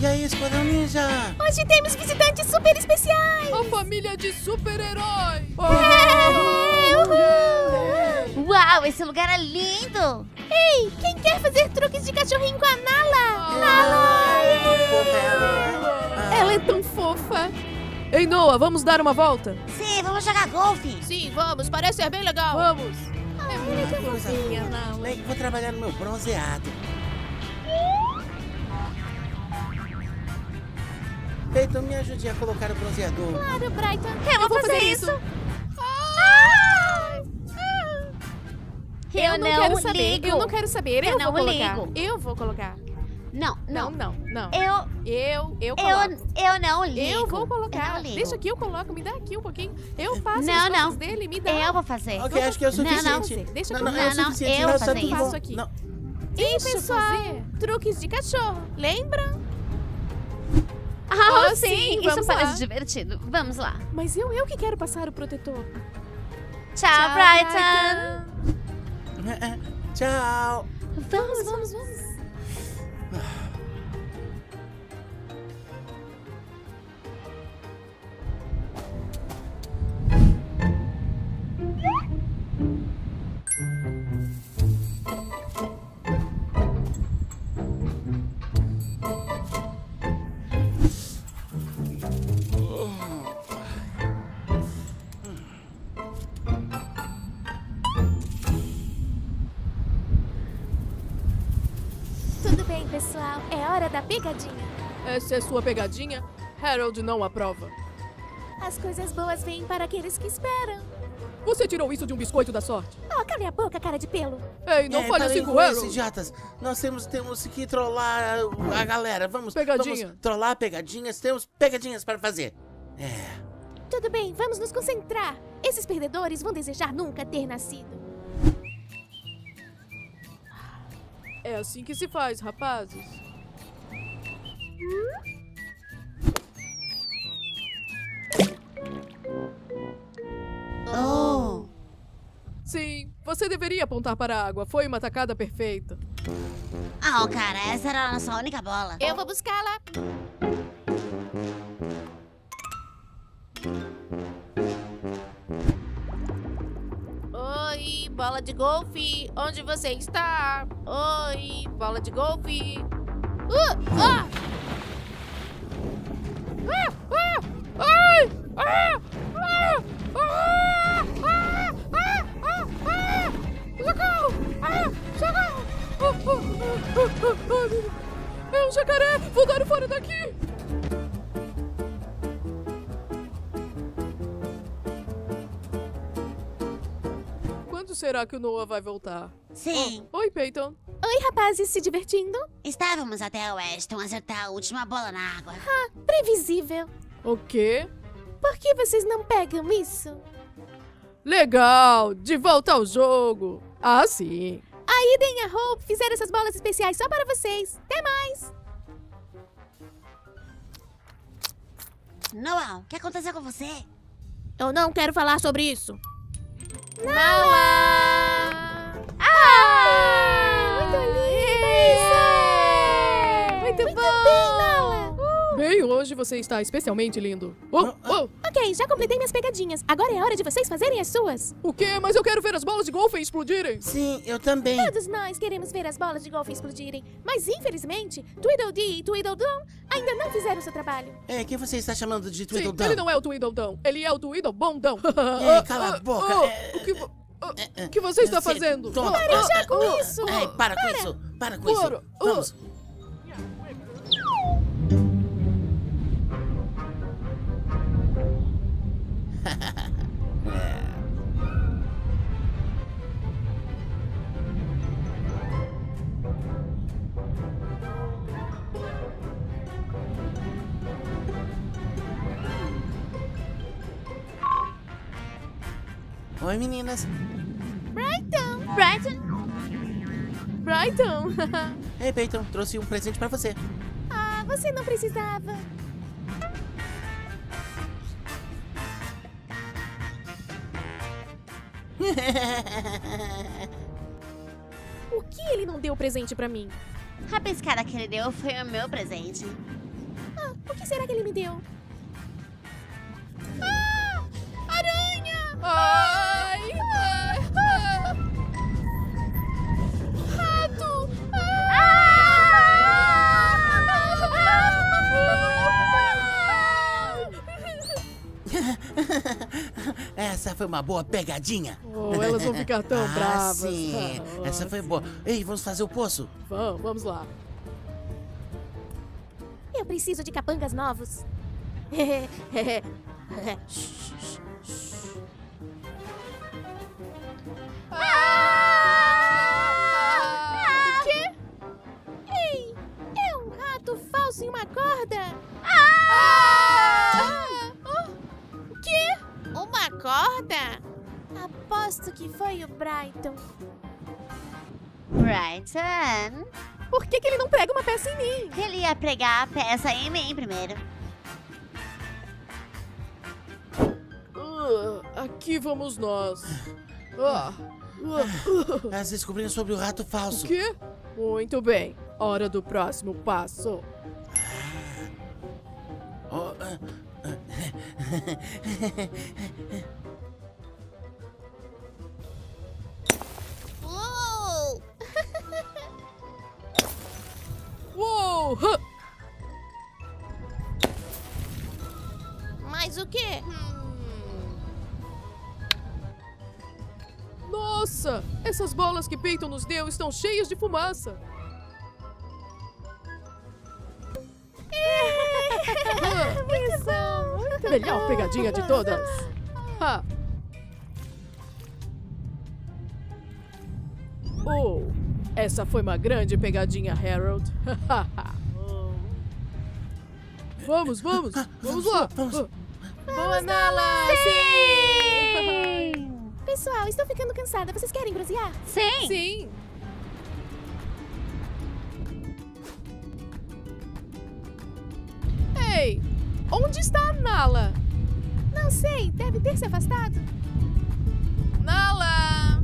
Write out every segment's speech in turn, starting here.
E aí, Esquadrão Ninja? Hoje temos visitantes super especiais! A família de super-herói! Uau, esse lugar é lindo! Ei, quem quer fazer truques de cachorrinho com a Nala? Nala! Ela é tão fofa! Ei, Noah, vamos dar uma volta? Sim, vamos jogar golfe! Sim, vamos, parece ser bem legal! Vamos! É muito. Bem, vou trabalhar no meu bronzeado. Peyton, me ajude a colocar o bronzeador. Claro, Brighton. Eu vou fazer fazer isso. Ah! Eu, não, quero não saber. ligo. Eu não quero saber. Eu, Eu vou não colocar. ligo. Eu vou colocar. Não, Não, não. não, não. Eu, Eu, eu eu, coloco. eu não ligo. Eu vou Eu colocar. não ligo. Deixa que eu coloco. Me dá aqui um pouquinho. Eu faço Não, as coisas não. dele. Me dá. Eu vou fazer. Ok, acho que é o Não, não. suficiente. Deixa não, que não, eu- é o Não, não, suficiente. eu Não, vou tá fazer isso. aqui. Não. E Deixa eu pessoal, fazer. truques de cachorro. Lembra? Ah, Ah, sim, sim, isso vamos parece lá. divertido. Vamos lá. Mas eu, eu que quero passar o protetor. Tchau, Brighton. Tchau. Vamos, Vamos, vamos. Da pegadinha. Essa é sua pegadinha? Harold não aprova. As coisas boas vêm para aqueles que esperam. Você tirou isso de um biscoito da sorte? Oh, cala a boca, cara de pelo. Ei, não É, fale parem assim com com o isso, Harold! idiotas. Nós temos, temos que trollar a, a galera. Vamos, Pegadinha. vamos trollar pegadinhas. Temos pegadinhas para fazer. É. Tudo bem, vamos nos concentrar. Esses perdedores vão desejar nunca ter nascido. É assim que se faz, rapazes. Oh. Sim, você deveria apontar para a água. Foi uma tacada perfeita. Ah, cara, essa era a nossa única bola. Eu vou buscá-la. Oi, bola de golfe. Onde você está? Oi, bola de golfe. Uh! Ah, ah, ah, ah, ah, ah, ah, ah. Socorro! Ah, socorro! Ah, ah, ah, ah, ah, É um jacaré! Vou dar fora daqui! Quando será que o Noah vai voltar? Sim, Oh, oi, Peyton. Oi, rapazes, se divertindo? estávamos até o Weston acertar a última bola na água. Previsível. O quê? Por que vocês não pegam isso? Legal! De volta ao jogo! Ah, sim! A Ida e a Hope fizeram essas bolas especiais só para vocês. Até mais! Noah, o que aconteceu com você? Eu não quero falar sobre isso. Nala! Ah! Muito linda! Muito, bom! bem, Nala! Bem, hoje você está especialmente lindo. Oh, oh, Ok, já completei minhas pegadinhas. Agora é hora de vocês fazerem as suas. o quê? Mas eu quero ver as bolas de golfe explodirem! Sim, eu também. Todos nós queremos ver as bolas de golfe explodirem. Mas, infelizmente, Tweedledee e Tweedledum ainda não fizeram seu trabalho. É, quem você está chamando de Sim, Tweedledum? ele não é o Tweedledum, ele é o Tweedlebondão. Ei, cala a boca. Oh, É, o que, vo- oh, é, o que você está sei. fazendo? Toma. Oh, Parem oh, já com oh, isso! Ei, para com isso. Para com isso. Para. Oh. Vamos. Oi, meninas. Brighton! Brighton? Brighton! Ei, Peyton, trouxe um presente pra você. ah, você não precisava. O que ele não deu presente pra mim? A pescada que ele deu foi o meu presente. O que será que ele me deu? Ah! Aranha! Ah! Foi uma boa pegadinha. Oh, elas vão ficar tão ah, bravas. sim. Ah, Essa foi boa. Ei, vamos fazer o poço. Vamos, vamos lá. Eu preciso de capangas novos. Ah! Uma corda? Aposto que foi o Brighton. Brighton. Por que, que ele não prega uma peça em mim? Ele ia pregar a peça em mim primeiro. Ah, aqui vamos nós. Ah, ah, Elas descobriram sobre o rato o falso. quê? Muito bem. Hora do próximo passo. Oh, Nossa! Essas bolas que Peyton nos deu estão cheias de fumaça. Ah, Muito bom! melhor pegadinha de todas. Ha. Oh, essa foi uma grande pegadinha, Harold. vamos, vamos, vamos lá. Vamos. Boa, Nala! Sim! Pessoal, estou ficando cansada. Vocês querem bronzear? Sim! Sim. Ei, onde está a Nala? Não sei, deve ter se afastado. Nala!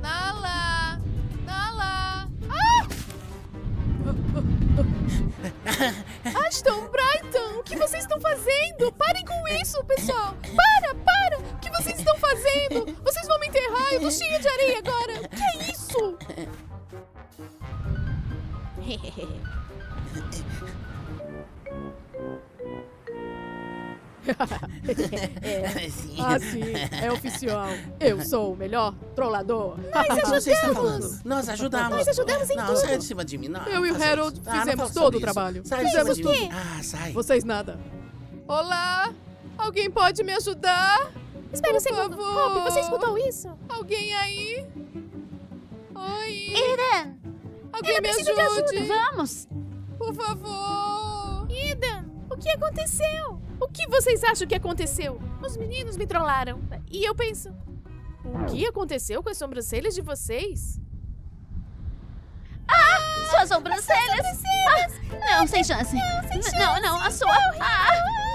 Nala! Nala! Ah! Ashton, Brighton, o que vocês estão fazendo? Parem com isso, pessoal! Para, Sim. Ah, sim, é oficial. Eu sou o melhor trollador. Está falando? Nós ajudamos. Nós ajudamos em não, tudo. sai de cima de mim. Não, Eu e o Harold isso. Ah, não fizemos todo o trabalho. Sai Fizemos de cima de tudo. mim. Ah, sai. Vocês nada. Olá? Alguém pode me ajudar? Espera um Por segundo. favor. Rob, você escutou isso? Alguém aí? Oi? Eden, Alguém me preciso de ajuda. ajude? vamos! Por favor. Ida, o que aconteceu? O que vocês acham que aconteceu? Os meninos me trollaram. E eu penso... O que aconteceu com as sobrancelhas de vocês? Suas sobrancelhas! Ah, não, sem chance. Não, não, a sua. Ah,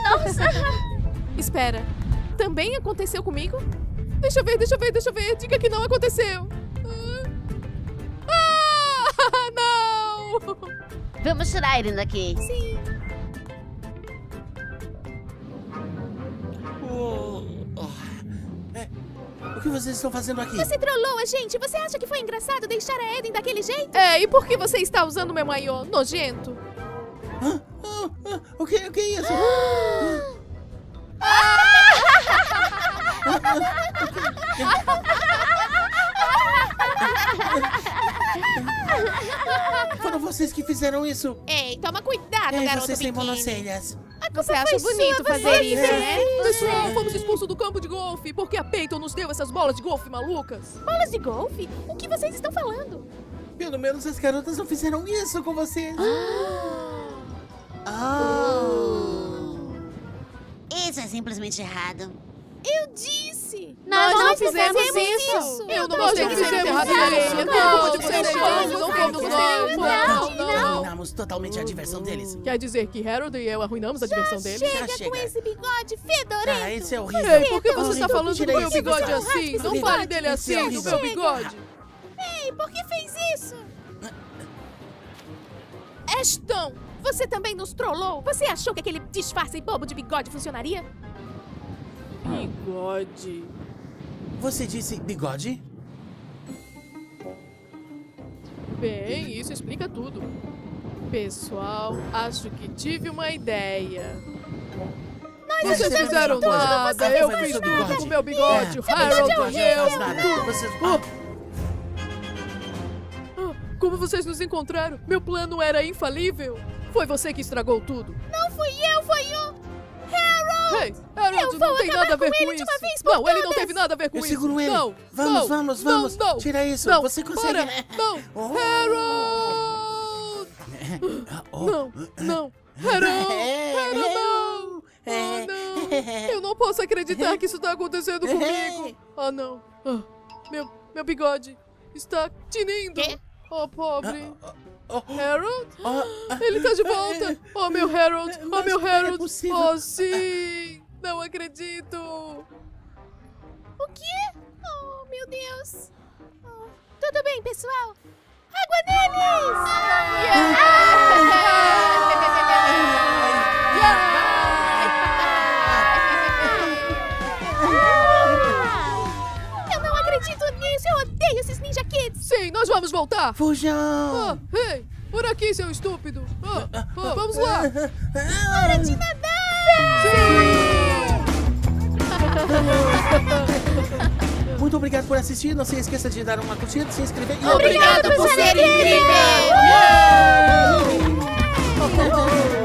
nossa! Espera. Também aconteceu comigo? Deixa eu ver, deixa eu ver, deixa eu ver. Diga que não aconteceu. Vamos tirar ele daqui. Sim. É, O que vocês estão fazendo aqui? Você trollou a gente. Você acha que foi engraçado deixar a Eden daquele jeito? É, e por que você está usando meu maiô nojento? Ah, ah, o que, o que é isso? Foram vocês que fizeram isso. Ei, toma cuidado, Ei, garoto vocês têm biquíni. monocelhas. Você acha bonito fazer isso, né? Pessoal, fomos expulsos do campo de golfe porque a Peyton nos deu essas bolas de golfe malucas. Bolas de golfe? O que vocês estão falando? Pelo menos as garotas não fizeram isso com vocês. Ah. Isso é simplesmente errado. Eu disse! Nós não fizemos fizemos isso. Eu não Nós gostei não de ser fizemos enterrado isso. na. Não, Não, vocês, não, não, não, não fomos não, nós. não, Não, não. Arruinamos totalmente a diversão deles. Quer dizer que Harold e eu arruinamos a diversão deles? Chega, chega. com esse bigode fedorento! Ah, esse é horrível. Ei, por que você está falando do meu isso, bigode assim? Não fale dele é assim, do meu bigode. Ei, por que fez isso? Ashton, Você também nos trollou? Você achou que aquele disfarce bobo de bigode funcionaria? Bigode. Você disse bigode? Bem, isso explica tudo. Pessoal, acho que tive uma ideia. Nós Vocês fizeram tudo, nada, eu fiz tudo bigode. com o meu bigode, É. o Harold, bigode o não meu, fez nada. tudo. Você- Ah, Como vocês nos encontraram? Meu plano era infalível. Foi você que estragou tudo. Não fui eu, foi o... Hey, Harold Eu não tem nada a ver com com, isso. não, ele não teve nada a ver com Eu isso. seguro ele. Não, Vamos, não, vamos, não, vamos. Não, Tira isso. Não, Você consegue. Para, não, Oh. Harold! Oh. Não, não, Harold! É, Harold, não! é, Oh, não! Eu não posso acreditar que isso está acontecendo comigo! Ah, não! Ah, meu, meu bigode está tinindo! Oh, pobre! Oh, Harold? oh, Ele tá de volta! Oh, meu Harold! Oh, meu é Harold! possível? Oh, sim! Não acredito! O quê? Oh, meu Deus. Oh, tudo bem, pessoal? Água neles! Eu Nós vamos voltar! Ah, Fujão! ei! Por aqui, seu estúpido! Ah, ah, vamos lá! Hora de nadar! Muito obrigado por assistir. Não se esqueça de dar uma curtida, se inscrever e Obrigado por ser incrível! incrível!